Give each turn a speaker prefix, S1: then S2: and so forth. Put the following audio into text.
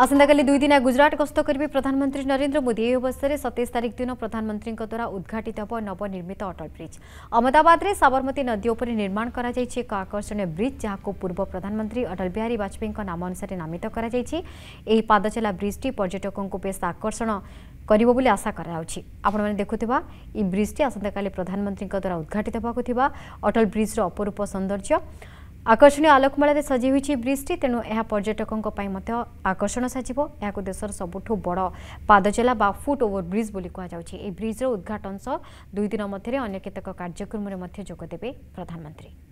S1: दुई दिन गुजरात गस्त गरे प्रधानमन्त्री नरेन्द्र मोदी यो अवसर सतेस तारिख दिन प्रधानमन्त्रीद्वारा उद्घाटित हे नवनिर्मित अटल ब्रिज अहमदाबाद्रे साबरमती नदी उप निर्माण एक आकर्षणीय ब्रिज जहाँको पूर्व प्रधानमन्त्री अटल बिहारी नाम अनुसार नामित पादचला ब्रिज टी पर्यटकको बेस आकर्षण गरे आशा आउँदै यी ब्रिज टी आस प्रधानमन्त्रीद्वारा उद्घाटित हु अटल ब्रिज र अपरूप सौंदर्य ଆକର୍ଷଣୀୟ ଆଲୋକମାଳାରେ ସଜି ହୋଇଛି ବ୍ରିଜ୍ଟି ତେଣୁ ଏହା ପର୍ଯ୍ୟଟକଙ୍କ ପାଇଁ ମଧ୍ୟ ଆକର୍ଷଣ ସାଜିବ ଏହାକୁ ଦେଶର ସବୁଠୁ ବଡ଼ ପାଦଚଲା ବା ଫୁଟ୍ ଓଭର୍ ବ୍ରିଜ୍ ବୋଲି କୁହାଯାଉଛି ଏହି ବ୍ରିଜ୍ର ଉଦ୍ଘାଟନ ସହ ଦୁଇ ଦିନ ମଧ୍ୟରେ ଅନ୍ୟ କେତେକ କାର୍ଯ୍ୟକ୍ରମରେ ମଧ୍ୟ ଯୋଗଦେବେ ପ୍ରଧାନମନ୍ତ୍ରୀ